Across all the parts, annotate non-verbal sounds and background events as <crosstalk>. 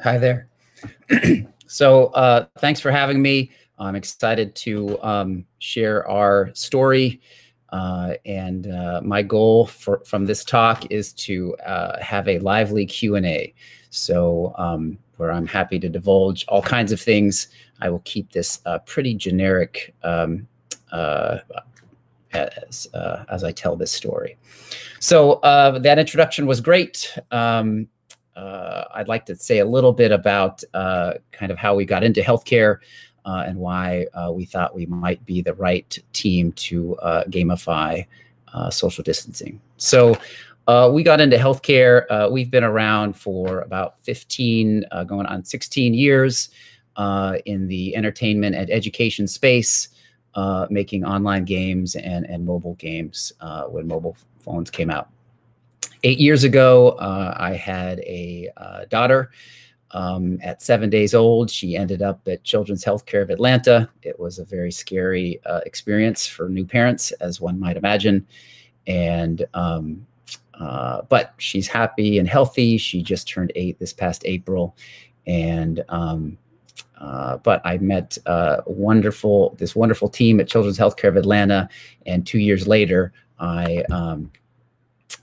Hi there. <clears throat> so uh, thanks for having me. I'm excited to um, share our story. Uh, and uh, my goal for, from this talk is to uh, have a lively Q&A. So um, where I'm happy to divulge all kinds of things. I will keep this uh, pretty generic um, uh, as, as I tell this story. So that introduction was great. Um, uh, I'd like to say a little bit about uh, kind of how we got into healthcare uh, and why uh, we thought we might be the right team to uh, gamify uh, social distancing. So we got into healthcare. we've been around for about 15, going on 16 years in the entertainment and education space, making online games and, and mobile games when mobile phones came out eight years ago, uh, I had a uh, daughter. Um, at seven days old, she ended up at Children's Healthcare of Atlanta. It was a very scary uh, experience for new parents, as one might imagine. And um, uh, but she's happy and healthy. She just turned eight this past April, and um, uh, but I met uh, wonderful this wonderful team at Children's Healthcare of Atlanta, and two years later, I um,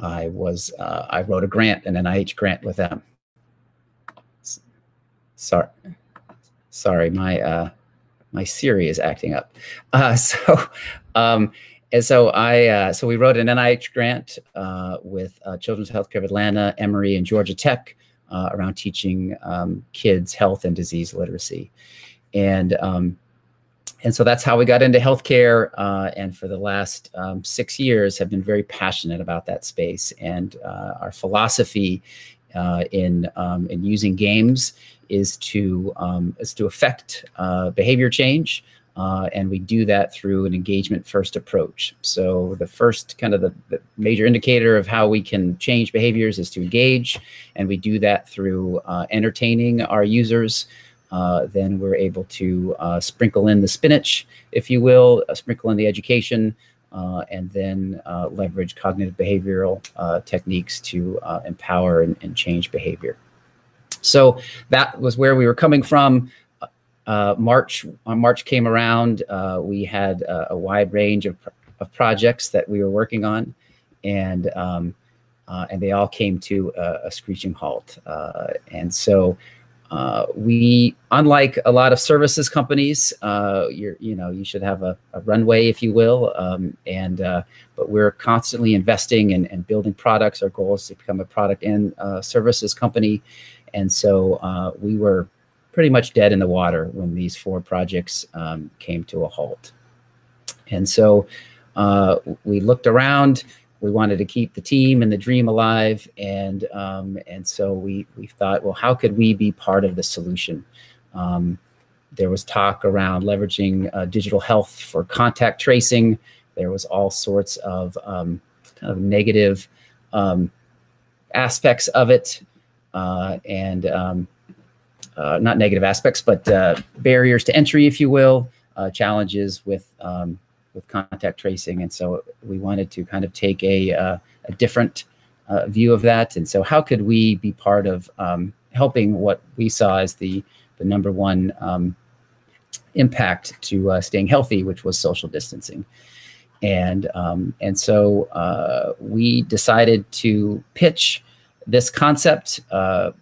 I was uh, I wrote a grant, an NIH grant with them. Sorry, sorry, my uh, my Siri is acting up. Uh, <laughs> so, um, and so I uh, so we wrote an NIH grant uh, with uh, Children's Healthcare of Atlanta, Emory, and Georgia Tech around teaching um, kids health and disease literacy, and um, and so that's how we got into healthcare. Uh, and for the last um, six years, have been very passionate about that space. And uh, our philosophy uh, in um, in using games is to um, is to affect uh, behavior change. Uh, and we do that through an engagement first approach. So the first kind of the, the, major indicator of how we can change behaviors is to engage, and we do that through uh, entertaining our users, uh, then we're able to uh, sprinkle in the spinach, if you will, uh, sprinkle in the education, uh, and then uh, leverage cognitive behavioral techniques to empower and, and, change behavior. So that was where we were coming from. March, March came around, we had a wide range of, of, projects that we were working on, and um, and they all came to a, a screeching halt. and so uh, we, unlike a lot of services companies, uh, you know, you should have a, a runway, if you will. Um, and uh, but we're constantly investing and, and, building products. Our goal is to become a product and uh, services company. And so uh, we were pretty much dead in the water when these four projects um, came to a halt. And so we looked around we wanted to keep the team and the dream alive, and um, and so we we thought, well, how could we be part of the solution? Um, there was talk around leveraging uh, digital health for contact tracing. There was all sorts of um, kind of negative um, aspects of it, uh, and um, uh, not negative aspects, but uh, barriers to entry, if you will, uh, challenges with um, with contact tracing. And so we wanted to kind of take a, uh, a different uh, view of that. And so how could we be part of um, helping what we saw as the, the number one um, impact to uh, staying healthy, which was social distancing. And, um, and so uh, we decided to pitch this concept. Uh,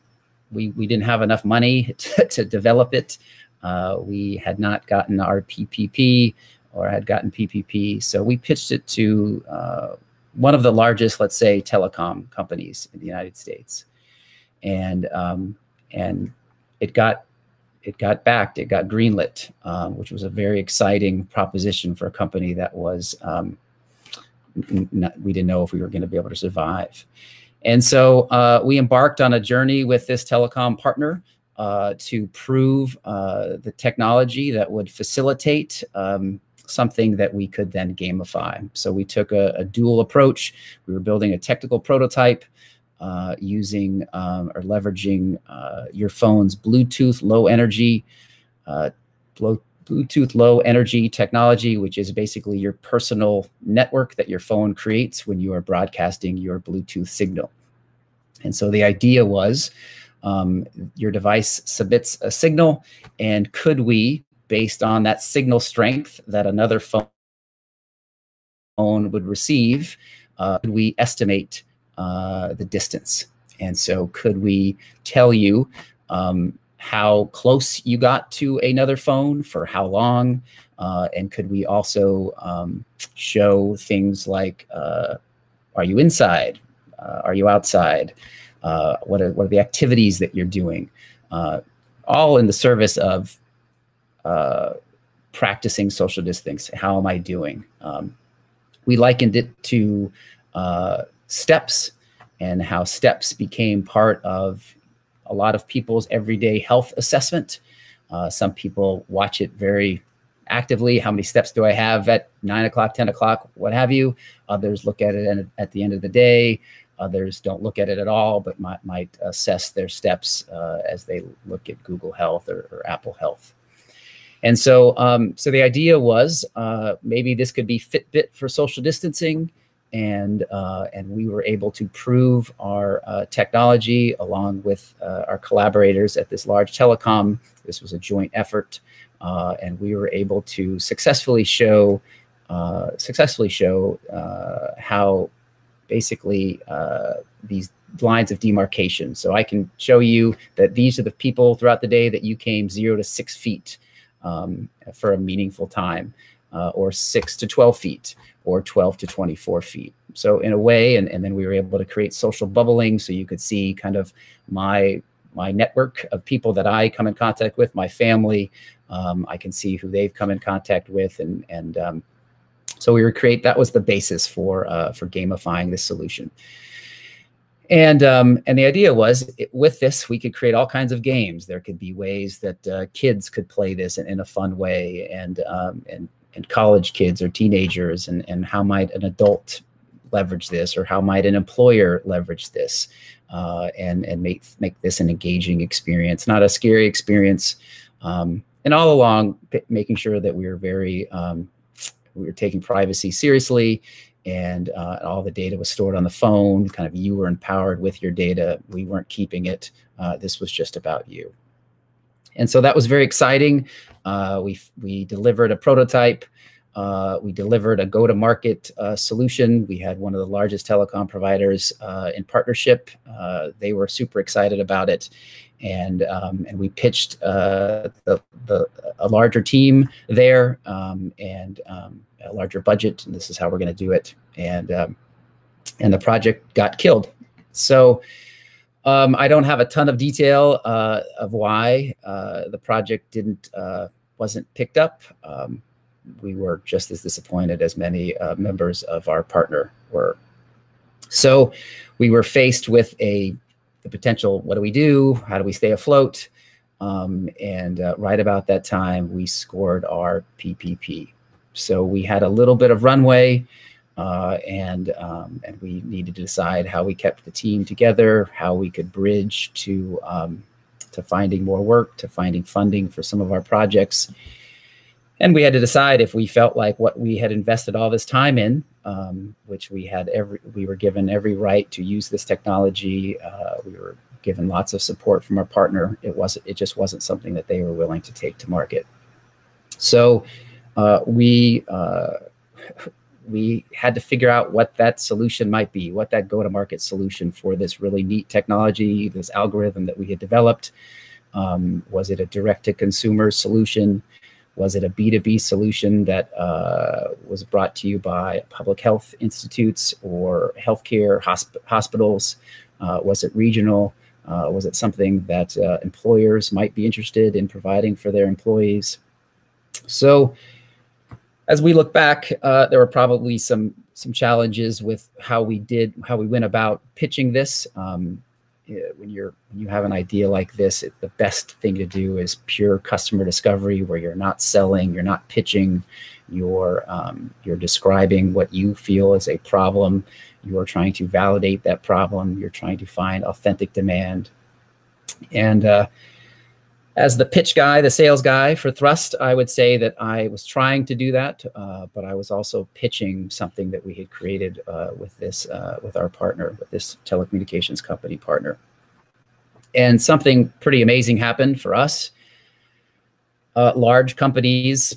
we, we didn't have enough money <laughs> to, to develop it. Uh, we had not gotten our PPP or had gotten PPP. So we pitched it to uh, one of the largest, let's say, telecom companies in the United States, and um, and it got it got backed, it got greenlit, um, which was a very exciting proposition for a company that was um, we didn't know if we were going to be able to survive. And so uh, we embarked on a journey with this telecom partner uh, to prove uh, the technology that would facilitate um, something that we could then gamify. So we took a, a dual approach. We were building a technical prototype uh, using um, or leveraging uh, your phone's Bluetooth low energy, uh, Bluetooth low energy technology, which is basically your personal network that your phone creates when you are broadcasting your Bluetooth signal. And so the idea was um, your device submits a signal, and could we, based on that signal strength that another phone would receive, uh, could we estimate uh, the distance? And so, could we tell you um, how close you got to another phone for how long? Uh, and could we also um, show things like uh, are you inside? Uh, are you outside? Uh, what, are, what are the activities that you're doing? All in the service of uh, practicing social distancing. How am I doing? Um, we likened it to steps and how steps became part of a lot of people's everyday health assessment. Uh, some people watch it very actively. How many steps do I have at nine o'clock, 10 o'clock, what have you? Others look at it at the end of the day. Others don't look at it at all, but might, might assess their steps uh, as they look at Google Health or, or Apple Health. And so, um, so the idea was uh, maybe this could be Fitbit for social distancing and uh, and we were able to prove our uh, technology along with uh, our collaborators at this large telecom. This was a joint effort, uh, and we were able to successfully show uh, successfully show how basically these lines of demarcation. So I can show you that these are the people throughout the day that you came zero to six feet um, for a meaningful time, or six to twelve feet or 12 to 24 feet. So in a way, and, and then we were able to create social bubbling so you could see kind of my my network of people that I come in contact with, my family. Um, I can see who they've come in contact with, and and um, so we were create that was the basis for uh, for gamifying this solution. And um, and the idea was it, with this we could create all kinds of games. There could be ways that uh, kids could play this in, in a fun way, and um, and and college kids or teenagers and, and how might an adult leverage this or how might an employer leverage this uh, and, and make, make this an engaging experience, not a scary experience. Um, and all along, making sure that we were very, um, we were taking privacy seriously and uh, all the data was stored on the phone, kind of you were empowered with your data. We weren't keeping it. Uh, this was just about you. And so that was very exciting. Uh, we, we delivered a prototype. Uh, we delivered a go-to-market uh, solution. We had one of the largest telecom providers uh, in partnership. They were super excited about it, and um, and we pitched uh, the, the a larger team there um, and um, a larger budget. And this is how we're going to do it. And um, and the project got killed. So um, I don't have a ton of detail uh, of why uh, the project didn't uh, wasn't picked up. We were just as disappointed as many uh, members of our partner were. So we were faced with a the potential. What do we do? How do we stay afloat? Um, and uh, right about that time, we scored our PPP. So we had a little bit of runway uh, and um, and we needed to decide how we kept the team together, how we could bridge to um, to finding more work, to finding funding for some of our projects, and we had to decide if we felt like what we had invested all this time in, um, which we had every we were given every right to use this technology, uh, we were given lots of support from our partner. It wasn't it just wasn't something that they were willing to take to market. So uh, we uh, <laughs> we had to figure out what that solution might be, what that go-to-market solution for this really neat technology, this algorithm that we had developed. Um, was it a direct-to-consumer solution? Was it a B2B solution that uh, was brought to you by public health institutes or healthcare hosp hospitals? Uh, was it regional? Uh, was it something that uh, employers might be interested in providing for their employees? So as we look back, uh, there were probably some some challenges with how we did how we went about pitching this. Um, when you're when you have an idea like this, it, the best thing to do is pure customer discovery, where you're not selling, you're not pitching, you're um, you're describing what you feel is a problem. You're trying to validate that problem. You're trying to find authentic demand, and uh, as the pitch guy, the sales guy for Thrust, I would say that I was trying to do that, uh, but I was also pitching something that we had created uh, with this, uh, with our partner, with this telecommunications company partner. And something pretty amazing happened for us. Uh, large companies,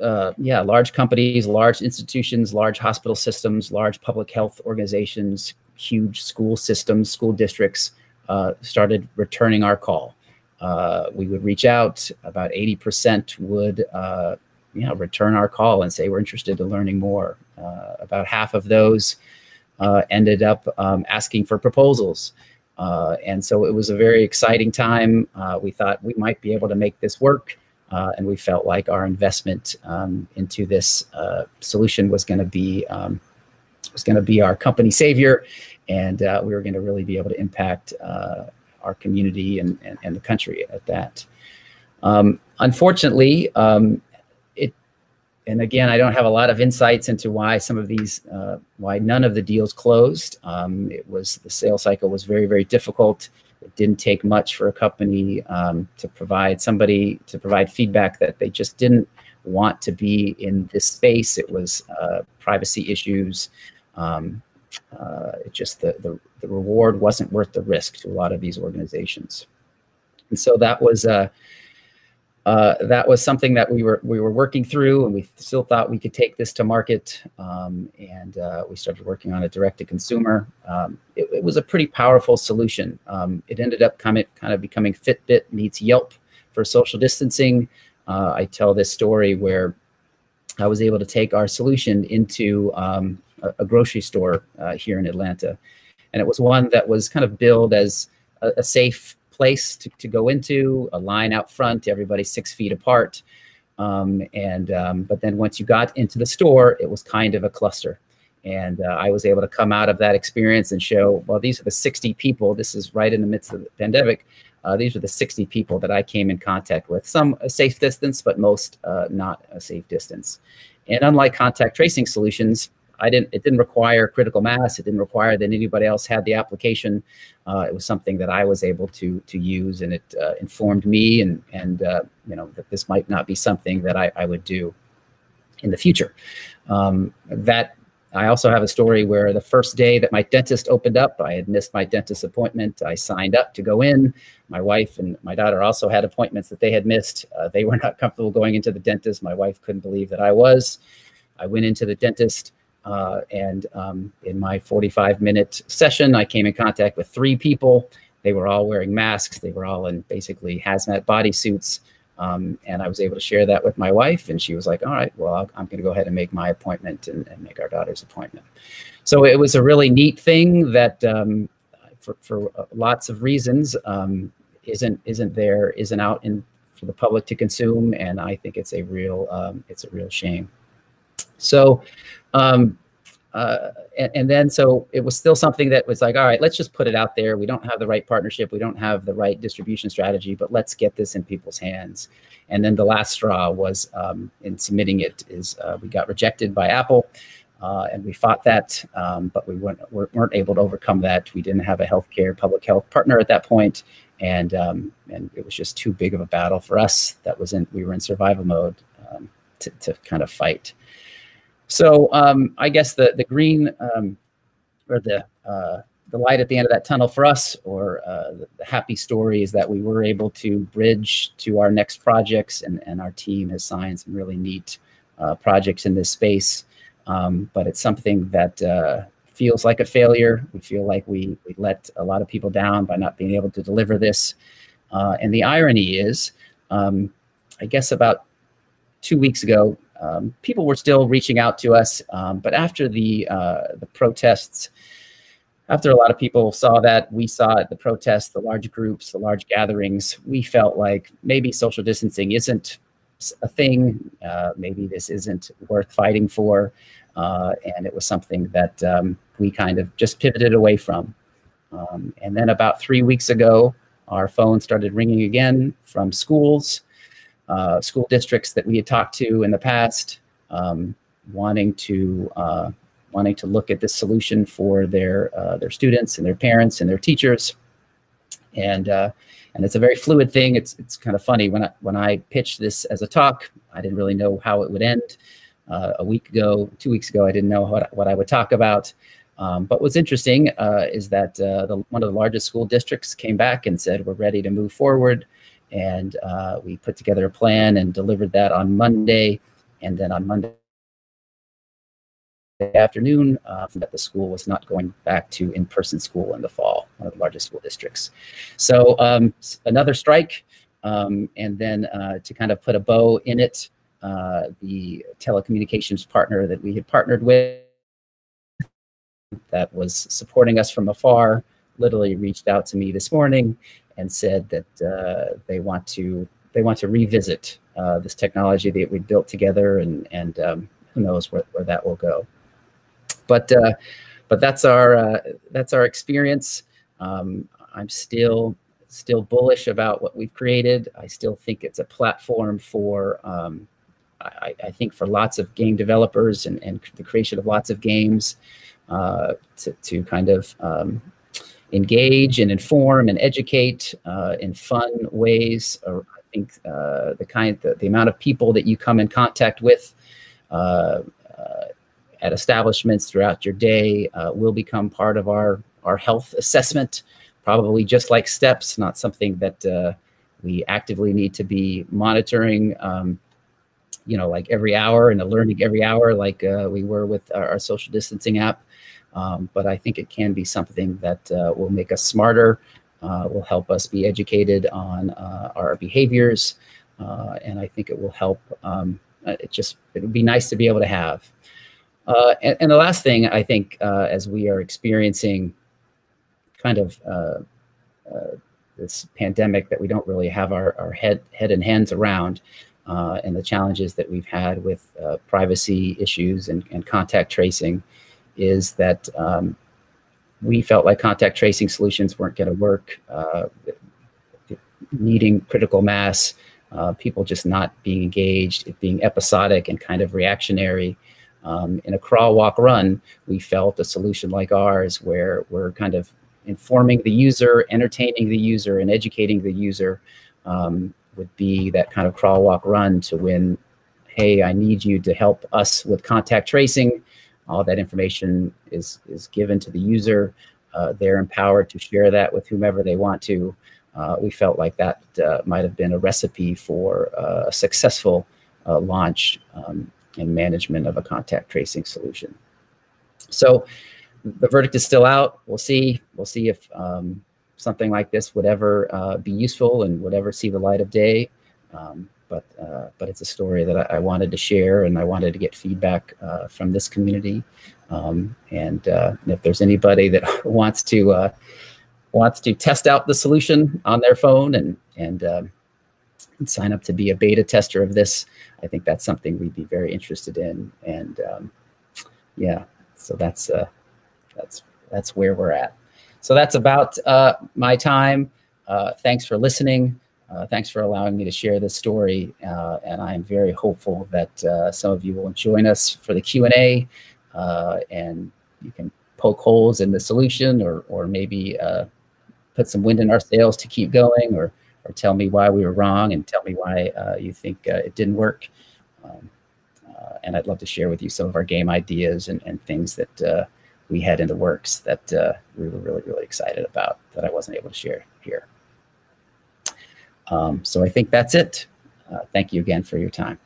uh, yeah, large companies, large institutions, large hospital systems, large public health organizations, huge school systems, school districts uh, started returning our call. Uh, we would reach out, about 80% would uh, you know, return our call and say we're interested in learning more. Uh, about half of those uh, ended up um, asking for proposals. Uh, and so it was a very exciting time. We thought we might be able to make this work. And we felt like our investment um, into this solution was going to be um, was going to be our company savior, and we were going to really be able to impact our community and, and, and, the country at that. Um, unfortunately, um, and again, I don't have a lot of insights into why some of these, uh, why none of the deals closed. Um, it was the sales cycle was very, very difficult. It didn't take much for a company um, to provide somebody to provide feedback that they just didn't want to be in this space. It was uh, privacy issues. Um, uh, it just the, the, the reward wasn't worth the risk to a lot of these organizations, and so that was. Uh, uh, that was something that we were we were working through, and we still thought we could take this to market. Um, and uh, we started working on a direct to consumer. Um, it, it, was a pretty powerful solution. Um, it ended up kind of kind of becoming Fitbit meets Yelp for social distancing. Uh, I tell this story where I was able to take our solution into um, a, a, grocery store uh, here in Atlanta, and it was one that was kind of billed as a, a safe place to, to go into, a line out front, everybody six feet apart. Um, and um, but then once you got into the store, it was kind of a cluster. And uh, I was able to come out of that experience and show, well, these are the 60 people. This is right in the midst of the pandemic. Uh, these are the 60 people that I came in contact with. Some a safe distance, but most uh, not a safe distance. And unlike contact tracing solutions, I didn't. It didn't require critical mass. It didn't require that anybody else had the application. Uh, it was something that I was able to to use, and it uh, informed me, and and uh, you know that this might not be something that I, I would do in the future. Um, that I also have a story where the first day that my dentist opened up, I had missed my dentist appointment. I signed up to go in. My wife and my daughter also had appointments that they had missed. Uh, they were <laughs> not comfortable going into the dentist. My wife couldn't believe that I was. I went into the dentist. Uh, and um, in my 45 minute session, I came in contact with three people. They were all wearing masks. They were all in basically hazmat bodysuits. Um, and I was able to share that with my wife, and she was like, "All right, well, i am going to go ahead and make my appointment and, and, make our daughter's appointment." So it was a really neat thing that, um, for, for uh, lots of reasons, um, isn't isn't there, isn't out in for the public to consume, and I think it's a real um, it's a real shame. So, um, uh, and, and, then so it was still something that was like, all right, let's just put it out there. We don't have the right partnership, we don't have the right distribution strategy, but let's get this in people's hands. And then the last straw was um, in submitting it is uh, we got rejected by Apple. Uh, and we fought that, um, but we weren't, weren't able to overcome that. We didn't have a healthcare public health partner at that point, and um, and it was just too big of a battle for us. That was in we were in survival mode um, to, to kind of fight. So um, I guess the the green um, or the uh, the light at the end of that tunnel for us, or uh, the, happy story, is that we were able to bridge to our next projects, and and our team has signed some really neat uh, projects in this space. Um, but it's something that uh, feels like a failure. We feel like we we let a lot of people down by not being able to deliver this. Uh, and the irony is, um, I guess about two weeks ago, um, people were still reaching out to us. Um, but after the uh, the protests, after a lot of people saw that, we saw the protests, the large groups, the large gatherings, we felt like maybe social distancing isn't a thing. Uh, maybe this isn't worth fighting for. Uh, and it was something that um, we kind of just pivoted away from. Um, and then about three weeks ago, our phone started ringing again from schools uh, school districts that we had talked to in the past, um, wanting to uh, wanting to look at this solution for their uh, their students and their parents and their teachers, and uh, and it's a very fluid thing. It's it's kind of funny when I when I pitched this as a talk, I didn't really know how it would end. Uh, a week ago, two weeks ago, I didn't know what what I would talk about. Um, but what's interesting uh, is that the, one of the largest school districts came back and said, we're ready to move forward. And uh, we put together a plan and delivered that on Monday. And then on Monday afternoon, uh, that the school was not going back to in-person school in the fall, one of the largest school districts. So um, another strike. Um, and then uh, to kind of put a bow in it, uh, the telecommunications partner that we had partnered with that was supporting us from afar literally reached out to me this morning and said that uh, they want to they want to revisit uh, this technology that we built together and and um, who knows where, where that will go. But uh, but that's our that's our experience. Um, I'm still still bullish about what we've created. I still think it's a platform for um, I, I, think for lots of game developers and, and the creation of lots of games uh, to, to kind of um, engage and inform and educate uh, in fun ways. Or I think uh, the kind, the, the, amount of people that you come in contact with uh, uh, at establishments throughout your day uh, will become part of our our health assessment. Probably just like steps, not something that we actively need to be monitoring. Um, you know, like every hour and learning every hour, like uh, we were with our, our social distancing app. Um, but I think it can be something that uh, will make us smarter, uh, will help us be educated on uh, our behaviors, uh, and I think it will help. Um, uh, it just it would be nice to be able to have. And, and, the last thing I think, as we are experiencing, kind of this pandemic that we don't really have our, our head head and hands around. Uh, and the challenges that we've had with uh, privacy issues and, and, contact tracing is that um, we felt like contact tracing solutions weren't going to work, uh, needing critical mass, uh, people just not being engaged, it being episodic and kind of reactionary. Um, in a crawl, walk, run, we felt a solution like ours where we're kind of informing the user, entertaining the user, and educating the user um, would be that kind of crawl, walk, run to when, hey, I need you to help us with contact tracing. All that information is, is given to the user. Uh, they're empowered to share that with whomever they want to. Uh, we felt like that uh, might have been a recipe for uh, a successful uh, launch um, and management of a contact tracing solution. So the verdict is still out. We'll see. We'll see if um, something like this would ever uh, be useful and would ever see the light of day. Um, but uh, but it's a story that I, I, wanted to share, and I wanted to get feedback uh, from this community. Um, and, uh, if there's anybody that <laughs> wants to uh, wants to test out the solution on their phone and and, um, and, sign up to be a beta tester of this, I think that's something we'd be very interested in. And um, yeah, so that's uh, that's that's where we're at. So that's about uh, my time. Thanks for listening. Uh, thanks for allowing me to share this story. Uh, and I'm very hopeful that uh, some of you will join us for the Q&A uh, and you can poke holes in the solution or, or maybe put some wind in our sails to keep going or, or tell me why we were wrong and tell me why you think it didn't work. Um, and I'd love to share with you some of our game ideas and, and things that we had in the works that uh, we were really, really excited about that I wasn't able to share here. Um, so I think that's it. Uh, thank you again for your time.